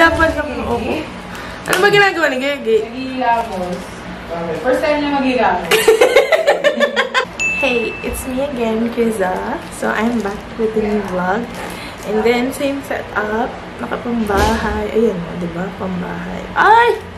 Wala pa siyang oo. Ano ba ginagawa ni Gigi? Nagigilamos. First time niya magigamit. Hey, it's me again, Kriza. So, I'm back with a new vlog. And then, same setup. Nakapambahay. Ayan di ba? Pambahay. Ay!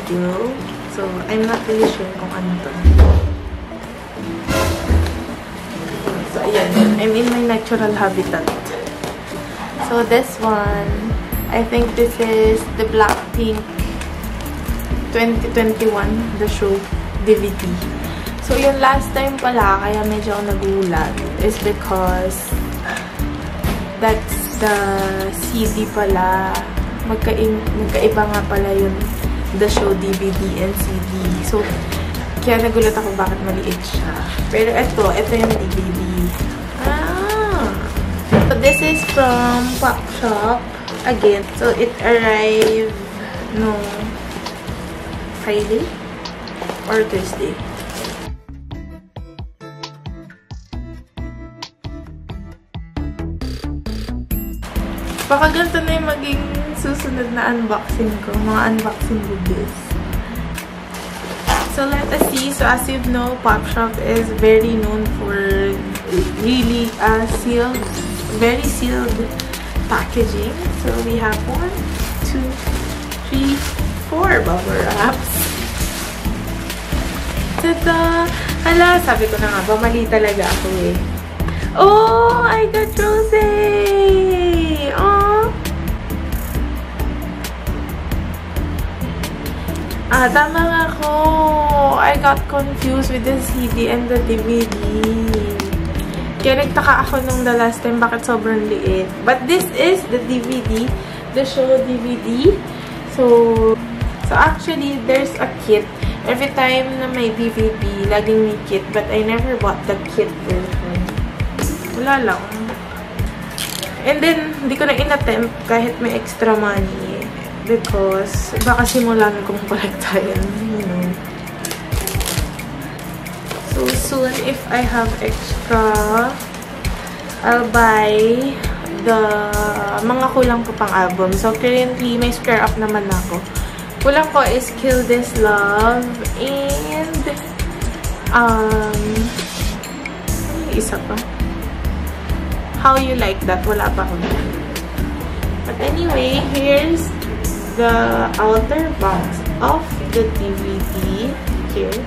Video. So, I'm not really sure kung ano to. So, ayan. I'm in my natural habitat. So, this one, I think this is the Blackpink 2021, the show DVD. So, yung last time pala, kaya medyo ako nagulat, is because that's the CD pala. Magkain, magkaiba nga pala yung the show DVD and CD. So, kaya nagulat ako bakit maliit siya. Pero ito, ito yung DVD. Ah! So, this is from Pop Shop. Again, so it arrived no Friday or Thursday. Baka ganito na yung maging susunod na unboxing ko. Mga unboxing videos. So, let us see. So, as you know, Pop Shop is very known for really uh, sealed, very sealed packaging. So, we have one, two, three, four bubble wraps. Tada! Hala, sabi ko na nga ba, talaga ako eh. Oh, I got Rosé! Ah, tama nga ako. I got confused with the CD and the DVD. Kaya nagtaka ako nung the last time bakit sobrang liit. But this is the DVD, the show DVD. So, so actually, there's a kit. Every time na may DVD, laging may kit. But I never bought the kit version. Wala lang. And then, hindi ko na in-attempt kahit may extra money. Because, baka simulan kong kolektayan. You know. So, soon, if I have extra, I'll buy the mga kulang ko pang album. So, currently, may square up naman ako. Kulang ko is Kill This Love and um, isa pa. How You Like That. Wala pa ako But anyway, here's the outer box of the DVD here.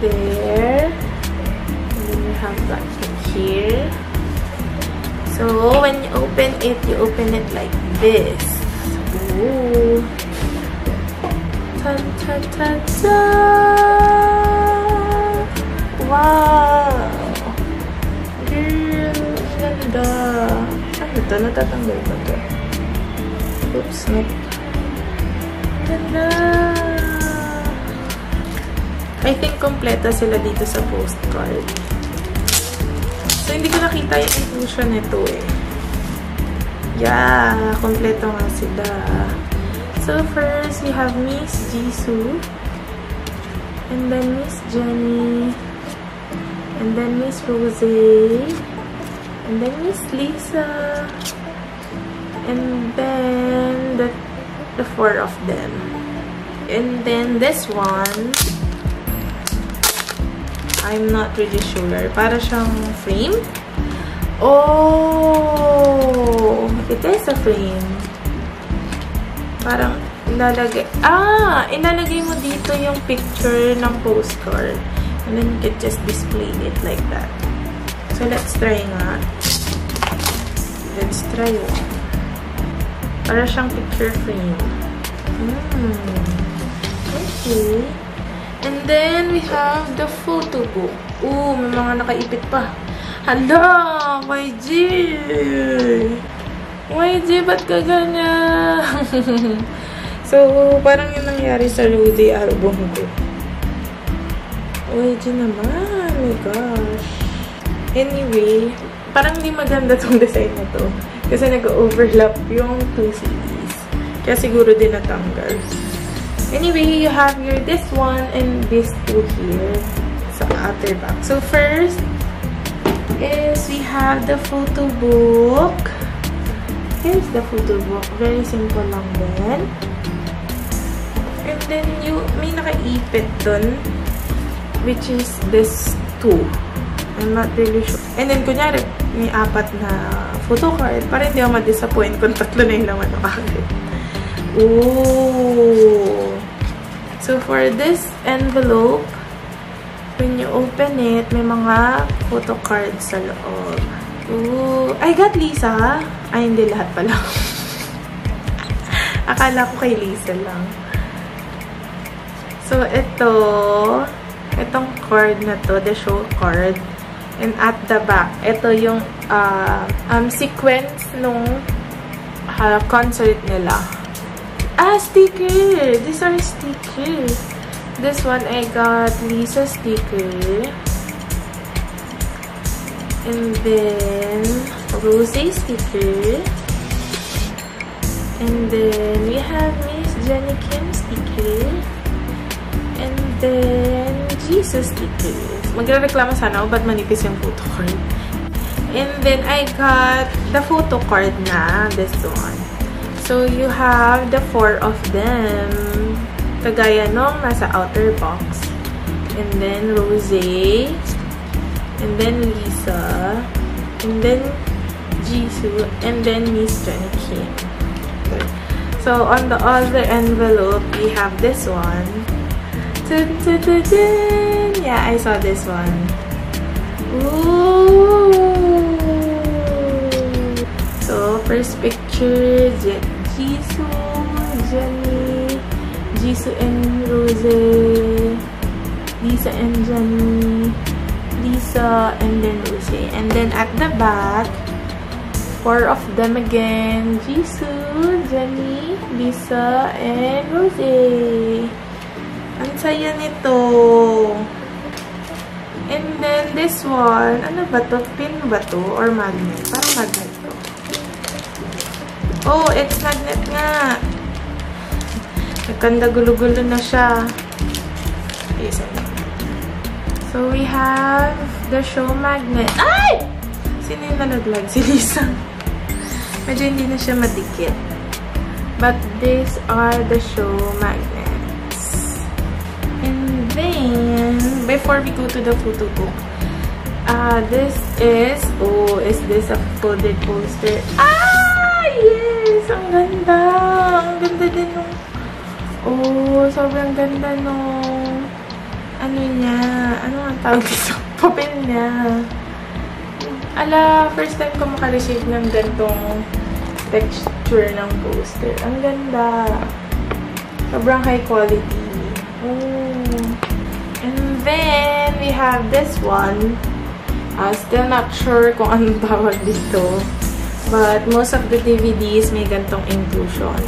There. And then you have that here. So, when you open it, you open it like this. Ooh. Ta ta ta ta! Wow! Girl. Ano to? Natatanggal ba to? Oops, nope. Ganda! I think kompleto sila dito sa postcard. So, hindi ko nakita yung inclusion nito eh. Yeah, kompleto nga sila. So, first, we have Miss Jisoo. And then Miss Jenny. And then Miss Rose. And then Miss Lisa. And then the, the four of them. And then this one, I'm not really sure. Para siyang frame. Oh! It is a frame. Parang ilalagay. Ah! Ilalagay mo dito yung picture ng postcard. And then you can just display it like that. So, let's try nga. Let's try one. Para siyang picture frame. Hmm. Okay. And then, we have the photo book. Ooh, may mga nakaipit pa. Hala! YG! YG, ba't ka ganyan? so, parang yung nangyari sa Rudy album ko. YG naman. Oh my gosh. Anyway, parang hindi maganda tong design na to. Kasi nag-overlap yung two CDs. Kaya siguro din natanggal. Anyway, you have your this one and this two here sa outer back. So, first is we have the photo book. Here's the photo book. Very simple lang din. And then, you, may nakaipit dun, which is this two. I'm not really sure. And then, kunyari, may apat na photo card para hindi ako ma-disappoint kung tatlo na yung laman ng agad. Ooh! So, for this envelope, when you open it, may mga photo cards sa loob. Ooh! I got Lisa! Ay, hindi lahat pala. Akala ko kay Lisa lang. So, ito, itong card na to, the show card, And at the back, ito yung uh, um, sequence nung uh, concert nila. Ah, sticker! These are stickers. This one, I got Lisa sticker. And then, Rose sticker. And then, we have Miss Jenny Kim sticker. And then, Jesus sticker. Magre-reklamo sana ako, ba't manipis yung photo card? And then, I got the photo card na, this one. So, you have the four of them. Kagaya nung nasa outer box. And then, Rose. And then, Lisa. And then, Jisoo. And then, Miss Jenny Kim. So, on the other envelope, we have this one. Dun, dun, dun, dun. Yeah, I saw this one. Ooh! So, first picture, Jisoo, Jenny, Jisoo and Rose, Lisa and Jenny, Lisa and then Rose. And then at the back, four of them again, Jisoo, Jenny, Lisa, and Rose. Ang saya nito. This one, ano ba to? Pin ba to? Or magnet? Parang magnet to. Oh, it's magnet nga. Nagkanda gulo-gulo na siya. Ayusin So, we have the show magnet. Ay! Sino yung nalaglag? Si Lisa. Medyo hindi na siya madikit. But these are the show magnets. And then, before we go to the photo book, uh, this is, oh, is this a folded poster? Ah! Yes! Ang ganda! Ang ganda din nung, oh, sobrang ganda nung, ano niya, ano ang tawag dito? Papel niya. Ala, first time ko makareceive ng gantong texture ng poster. Ang ganda. Sobrang high quality. Oh. And then, we have this one. Uh, still not sure kung anong tawag dito. But most of the DVDs may gantong inclusion.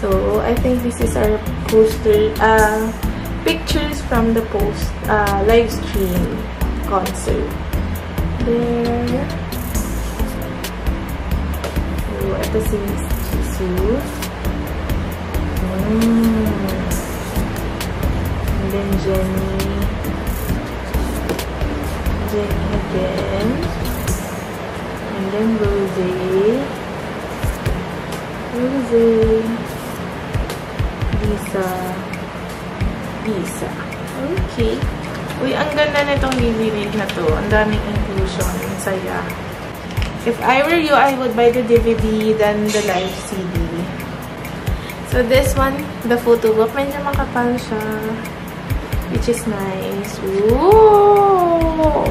So, I think this is our poster, uh, pictures from the post, uh, live stream concert. There. So, ito si Jisoo. Mm then Jenny. Jenny again. And then Rose. Rose. Lisa. Lisa. Okay. Uy, ang ganda nitong DVD na to. Ang daming inclusion. Ang saya. If I were you, I would buy the DVD than the live CD. So, this one, the photo book, medyo makapal siya which is nice. Ooh!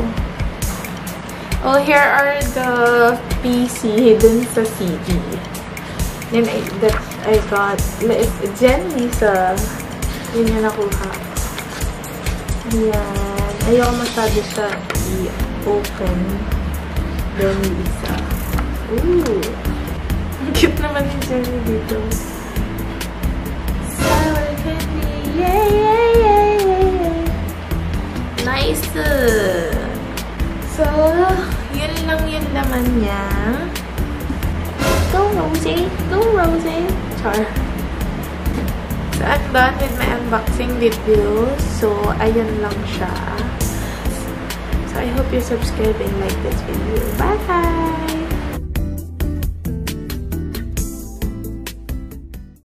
Oh, here are the PC dun sa CD. Then, I, that I got, Jen Lisa. Yun yung nakuha. Ayan. Ayoko masyado siya i-open. Then Lisa. Ooh! Ang cute naman ni Jenny dito. Sour candy! Yay! Yay! Nice! So, yun lang yung laman niya. Go, Rosie! Go, Rosie! Char. So, I'm done with my unboxing video. So, ayun lang siya. So, I hope you subscribe and like this video. Bye!